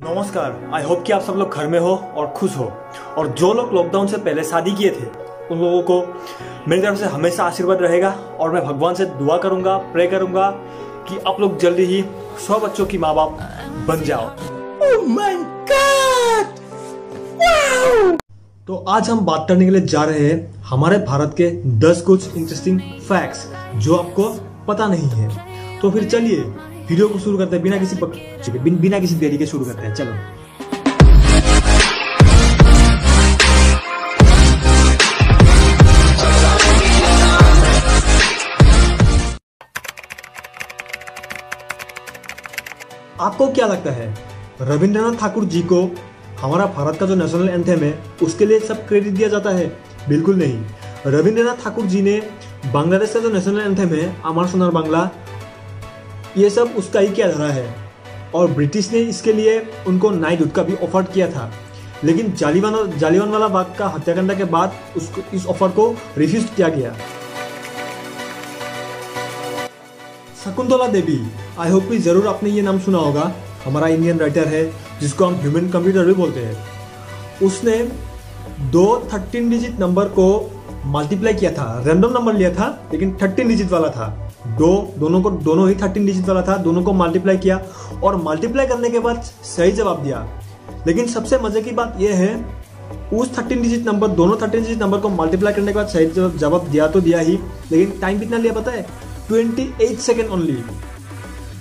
नमस्कार। I hope कि आप सब लोग घर में हो और खुश हो। और जो लोग लॉकडाउन से पहले शादी किए थे उन लोगों को मेरी तरफ़ से हमेशा आशीर्वाद रहेगा और मैं भगवान से दुआ करूँगा प्रे करूँगा कि आप लोग जल्दी ही सौ बच्चों की माँ बाप बन जाओ। तो आज हम बात करने के लिए जा रहे हैं हमारे भारत के 10 कुछ इंटरेस्टिंग फैक्ट्स जो आपको पता नहीं है। तो फिर चलिए वीडियो को शुरू करते हैं बिना किसी पक... बिन, बिना किसी देरी के शुरू करते हैं चलो। आपको क्या लगता है रविंद्रनाथ ठाकुर जी को हमारा भारत का जो नेशनल एंथम है उसके लिए सब क्रेडिट दिया जाता है? बिल्कुल नहीं। रविंद्रनाथ ठाकुर जी ने बांग्लादेश का जो नेशनल एंथम है अमर सोनार बांग्ला ये सब उसका ही क्या धरा है? और ब्रिटिश ने इसके लिए उनको नाइट का भी ऑफ़र किया था। लेकिन जालीवान जालीवान वाला बाग का हत्याकांड के बाद उसको, इस ऑफ़र को रिफ्यूज किया गया। शकुंतला देवी आई होप कि ज़रूर आपने ये नाम सुना होगा। हमारा इंडियन राइटर है, जिसको हम ह्यूमन कंप्यूटर भी बोलते हैं। उसने दो थर्टीन डिजिट नंबर को मल्टीप्लाई किया था। रैंडम नंबर लिया था, लेकिन थर्टीन डिजिट वाला था। दो, दोनों को, दोनों ही थर्टीन डिजिट वाला था, दोनों को मल्टीप्लाई किया और मल्टीप्लाई करने के बाद सही जवाब दिया। लेकिन सबसे मज़े की बात यह है, उस थर्टीन डिजिट नंबर दोनों थर्टीन डिजिट नंबर को मल्टीप्लाई करने के बाद सही जवाब दिया तो दिया ही, लेकिन टाइम कितना लिया पता है? ट्वेंटी एट सेकेंड ओनली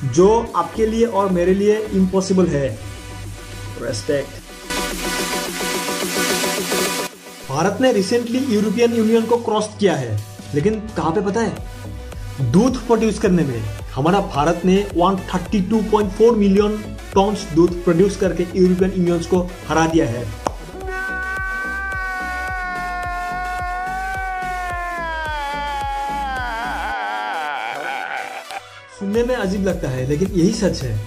जो आपके लिए और मेरे लिए इम्पॉसिबल है। रेस्पेक्ट भारत ने रिसेंटली यूरोपियन यूनियन को क्रॉस किया है, लेकिन कहाँ पे पता है? दूध प्रोड्यूस करने में। हमारा भारत ने 132.4 मिलियन टन दूध प्रोड्यूस करके यूरोपियन यूनियंस को हरा दिया है। सुनने में अजीब लगता है, लेकिन यही सच है।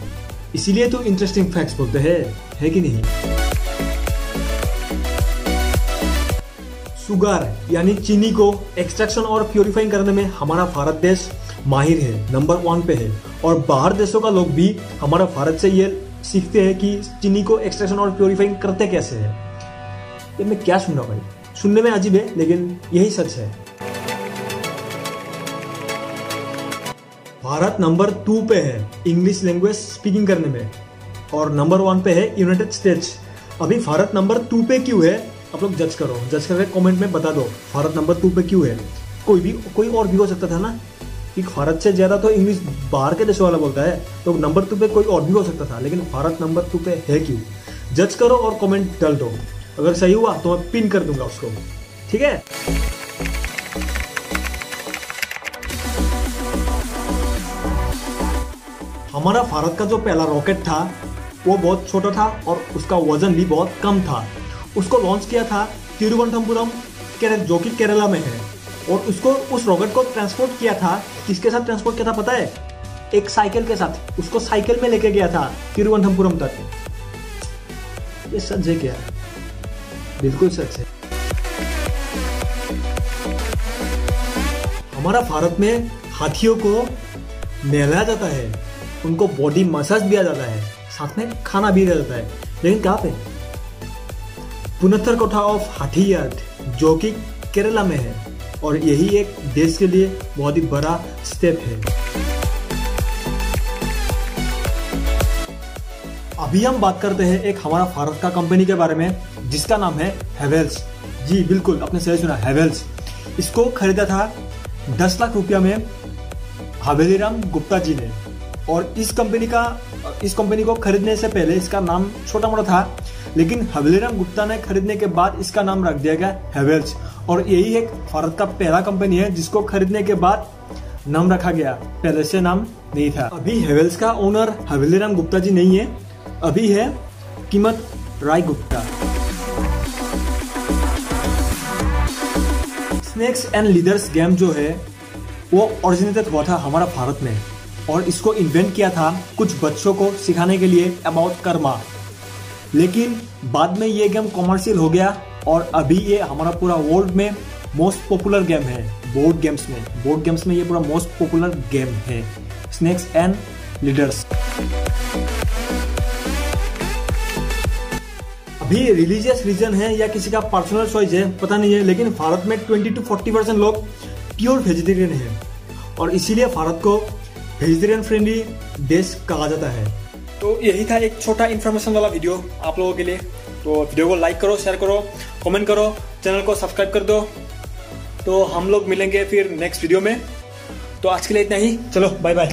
इसीलिए तो इंटरेस्टिंग फैक्ट्स बोलते हैं, है कि नहीं? सुगर यानी चीनी को एक्सट्रैक्शन और प्योरीफाइंग करने में हमारा भारत देश माहिर है नंबर वन पे है। और बाहर देशों का लोग भी हमारा भारत से ये सीखते हैं कि चीनी को एक्सट्रैक्शन और प्योरीफाइंग करते कैसे है। ये मैं क्या सुन रहा भाई? सुनने में अजीब है, लेकिन यही सच है। भारत नंबर टू पे है इंग्लिश लैंग्वेज स्पीकिंग करने में। और नंबर वन पे है यूनाइटेड स्टेट्स अभी भारत नंबर टू पे क्यों है? आप लोग जज करो। जज करके कमेंट में बता दो, भारत नंबर टू पे क्यों है? कोई भी, कोई और भी हो सकता था ना? कि भारत से ज़्यादा तो इंग्लिश बाहर के देशों वाला बोलता है तो नंबर टू पे कोई और भी हो सकता था, लेकिन भारत नंबर टू पे है क्यों? जज करो और कमेंट डाल दो। अगर सही हुआ तो मैं पिन कर दूँगा उसको। ठीक है? हमारा भारत का जो पहला रॉकेट था, वो बहुत छोटा था और उसका वज़न भी बहुत कम था। उसको लॉन्च किया था तिरुवनंतपुरम जो कि केरला में है। और उसको, उस रॉकेट को ट्रांसपोर्ट किया था। किसके साथ ट्रांसपोर्ट किया था पता है? एक साइकिल के साथ। उसको साइकिल में लेके गया था तिरुवनंतपुरम तक। ये सच है? क्या बिल्कुल सच है हमारा भारत में हाथियों को नहलाया जाता है। उनको बॉडी मसाज दिया जाता है। साथ में खाना भी दिया जाता है। लेकिन कहाँ पे? पुनत्थर कोठा ऑफ़ हाथीयाट जो कि केरला में है और यही एक देश के लिए बहुत ही बड़ा स्टेप है। अभी हम बात करते हैं एक हमारा भारत का कंपनी के बारे में, जिसका नाम है हेवेल्स जी, बिल्कुल, आपने सही सुना हेवेल्स इसको खरीदा था दस लाख रुपया में हवेलीराम गुप्ता जी ने। और इस कंपनी का, इस कंपनी को खरीदने से पहले इसका नाम छोटा मोटा था लेकिन हवेलीराम गुप्ता ने खरीदने के बाद इसका नाम रख दिया गया हेवेल्स और यही एक भारत का पहला कंपनी है जिसको खरीदने के बाद नाम रखा गया। पहले से नाम नहीं था। अभी हेवेल्स का ओनर हवेलीराम गुप्ता जी नहीं है। अभी है कीमत Rai Gupta. Snakes and ladders game जो है, वो ओरिजिनेटेड हुआ था हमारा भारत में। और इसको इन्वेंट किया था कुछ बच्चों को सिखाने के लिए अबाउट कर्मा। लेकिन बाद में ये गेम कॉमर्शियल हो गया और अभी ये हमारा पूरा वर्ल्ड में मोस्ट पॉपुलर गेम है बोर्ड गेम्स में। बोर्ड गेम्स में ये पूरा मोस्ट पॉपुलर गेम है। स्नेक्स एंड लीडर्स अभी रिलीजियस रीजन है या किसी का पर्सनल चॉइस है, पता नहीं है, लेकिन भारत में 20 टू 40 परसेंट लोग प्योर वेजिटेरियन है। और इसीलिए भारत को वेजिटेरियन फ्रेंडली देश कहा जाता है। तो यही था एक छोटा इन्फॉर्मेशन वाला वीडियो आप लोगों के लिए। तो वीडियो को लाइक करो शेयर करो कमेंट करो चैनल को सब्सक्राइब कर दो। तो हम लोग मिलेंगे फिर नेक्स्ट वीडियो में। तो आज के लिए इतना ही। चलो बाय बाय